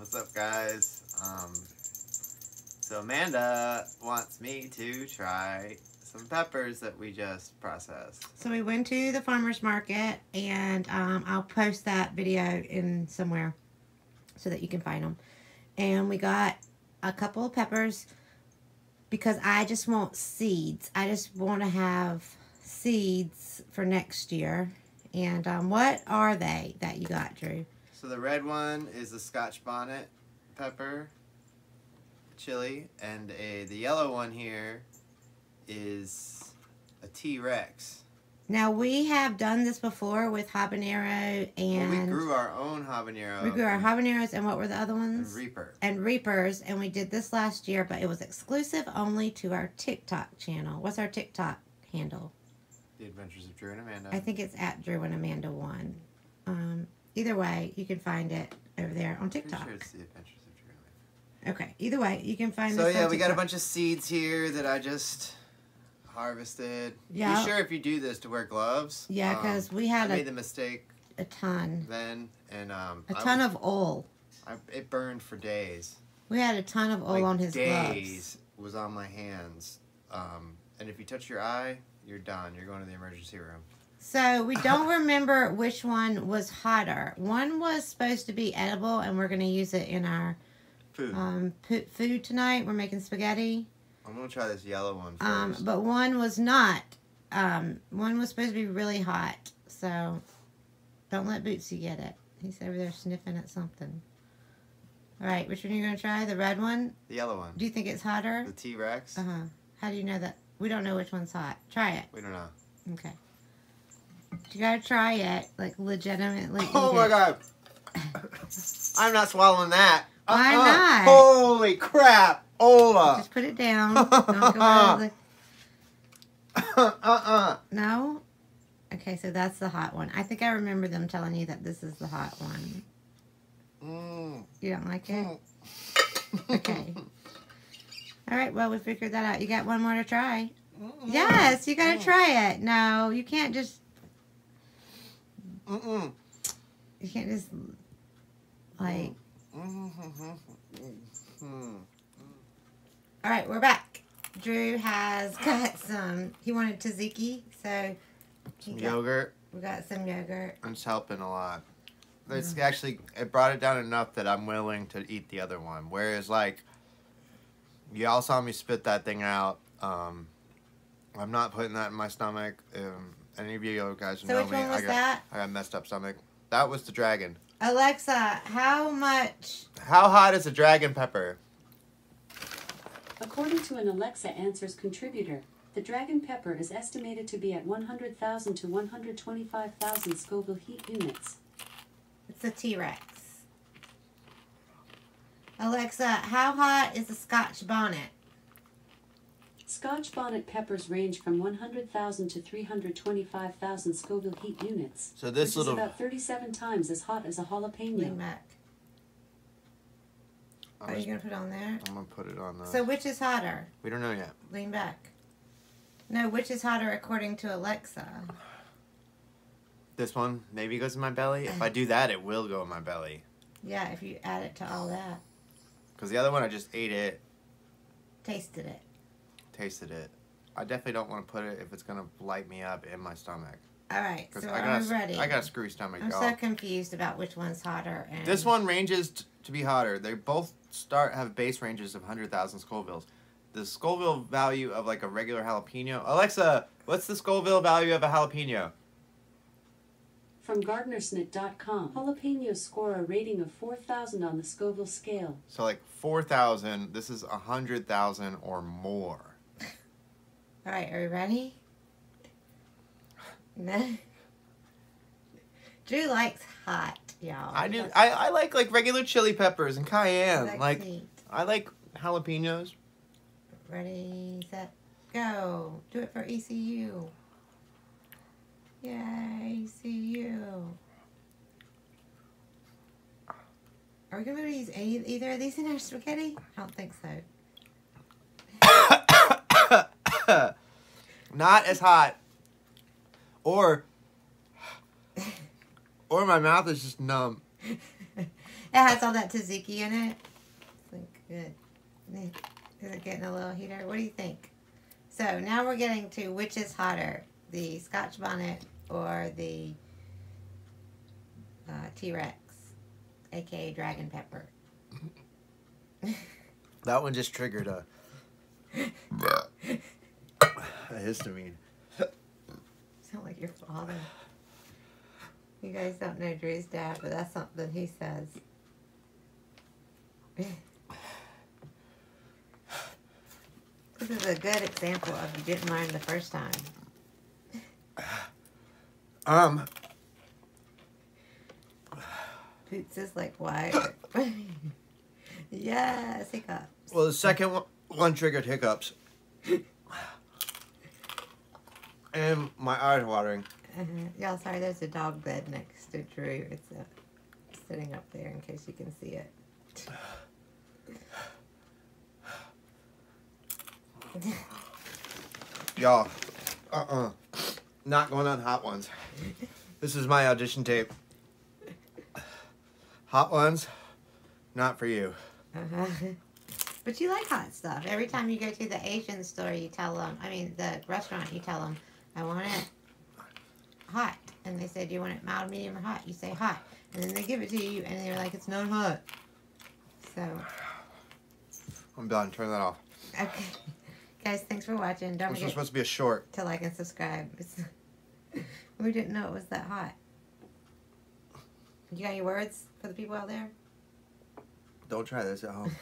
what's up, guys? Um, so Amanda wants me to try some peppers that we just processed. So we went to the farmer's market, and um, I'll post that video in somewhere so that you can find them. And we got a couple of peppers because I just want seeds. I just want to have seeds for next year. And um, what are they that you got, Drew? So the red one is the Scotch bonnet pepper chili, and a the yellow one here is a T Rex. Now we have done this before with habanero and Well, we grew our own habanero. we grew our habaneros and what were the other ones? and? Reaper. and Reapers, and we did this last year, but it was exclusive only to our TikTok channel. What's our TikTok handle? The Adventures of Drew and Amanda. I think it's at Drew and Amanda One. Um, either way, you can find it over there on TikTok. sure it's the Adventures of Drew. Okay, either way, you can find So yeah, we got a bunch of seeds here that I just harvested. Yeah. Be sure if you do this to wear gloves. Yeah, Um, because we I had made the mistake a ton, then, and um, a ton was- of oil. I, it burned for days. We had a ton of oil like on his days gloves. was on my hands. Um, and if you touch your eye, you're done. You're going to the emergency room. So we don't remember which one was hotter. One was supposed to be edible, and we're going to use it in our Food. um, food tonight. We're making spaghetti. I'm gonna try this yellow one first. Um, but one was not. Um, one was supposed to be really hot. So don't let Bootsy get it. He's over there sniffing at something. All right, which one are you going to try? The red one? the yellow one. Do you think it's hotter? The T Rex. Uh huh. How do you know that? We don't know which one's hot. Try it. We don't know. Okay. You gotta try it, like legitimately. Oh my it. god! I'm not swallowing that. Why Uh-uh. not? Holy crap! Ola! Just put it down. Don't go over the- uh-uh. No? Okay, so that's the hot one. I think I remember them telling you that this is the hot one. Mm. You don't like it? Mm. Okay. All right, well, we figured that out. You got one more to try. Mm-hmm. Yes, you gotta mm. try it. No, you can't just, Mm-mm. you can't just, like, Mm-hmm. all right, we're back. Drew has got some, he wanted tzatziki, so he got, Yogurt. we got some yogurt. It's helping a lot. It's Mm-hmm. actually it brought it down enough that I'm willing to eat the other one. Whereas like y'all saw me spit that thing out. Um, I'm not putting that in my stomach. Um, any of you guys who So know which me, one was I got that? I got messed up stomach. That was the dragon. Alexa, how much, How hot is a dragon pepper? According to an Alexa Answers contributor, the dragon pepper is estimated to be at 100,000 to 125,000 Scoville heat units. it's a T-Rex. Alexa, how hot is a Scotch bonnet? Scotch bonnet peppers range from 100,000 to 325,000 Scoville heat units, So this which little is about 37 times as hot as a jalapeno. Lean jalapeno. back. I'm, Are you gonna put it on there? I'm gonna put it on the. So which is hotter? we don't know yet. Lean back. No, which is hotter according to Alexa? This one maybe goes in my belly. If I do that, it will go in my belly. Yeah, if you add it to all that. Cause the other one I just ate it, Tasted it. Tasted it. I definitely don't want to put it if it's gonna light me up in my stomach. All right, so I are got we ready? I got a screwy stomach, I'm y'all. so confused about which one's hotter. And This one ranges t- to be hotter. They both start have base ranges of hundred thousand Scovilles. The Scoville value of like a regular jalapeno. Alexa, what's the Scoville value of a jalapeno? From GardenersNet.com, jalapenos score a rating of 4,000 on the Scoville scale. So like four thousand. This is a hundred thousand or more. All right, are we ready? No. Drew likes hot, y'all. I do. I, I like like regular chili peppers and cayenne. that's Like. I like jalapenos. Ready, set, go. Do it for ECU. Yay, ECU. Are we going to use any, either of these in our spaghetti? I don't think so. Not as hot. Or or my mouth is just numb. It has all that tzatziki in it. It's like good. Is it getting a little heater? What do you think? So now we're getting to which is hotter, the Scotch bonnet or the uh, T Rex, aka Dragon Pepper. That one just triggered a histamine. Sound like your father. You guys don't know Drew's dad, but that's something he says. this is a good example of you didn't learn the first time. Um, Boots is like, why? yes, hiccups. well, the second one, one triggered hiccups. And my eyes watering. Uh-huh. Y'all, sorry, there's a dog bed next to Drew. It's uh, sitting up there in case you can see it. Y'all, uh-uh. Not going on Hot Ones. This is my audition tape. Hot Ones, not for you. Uh-huh. But you like hot stuff. Every time you go to the Asian store, you tell them, I mean, the restaurant, you tell them, I want it hot. And they say, do you want it mild, medium, or hot? You say hot. And then they give it to you, and they're like, it's not hot. So, I'm done. Turn that off. okay. Guys, thanks for watching. Don't This was supposed to be a short. to like and subscribe. we didn't know it was that hot. You got any words for the people out there? Don't try this at home.